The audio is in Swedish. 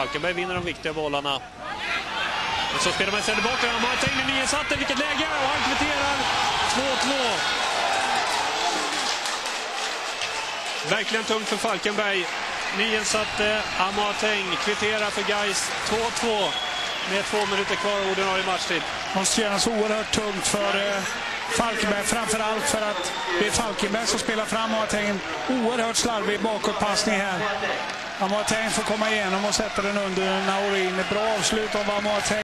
Falkenberg vinner de viktiga bollarna. Men så spelar man istället bort den. Martin är nyinsatt. Vilket läge! Och han kvitterar 2-2. Verkligen tungt för Falkenberg. Nyinsatte Amateng kvitterar för Gais 2-2 med två minuter kvar av ordinarie matchtid. måste kännas oerhört tungt för eh, Falkenberg. Framförallt för att det är Falkenberg som spelar fram och har tänkt en oerhört slarvig bakåtpassning här. Amoateng får komma igenom och sätta den under Naurin. Ett bra avslut av Amoateng.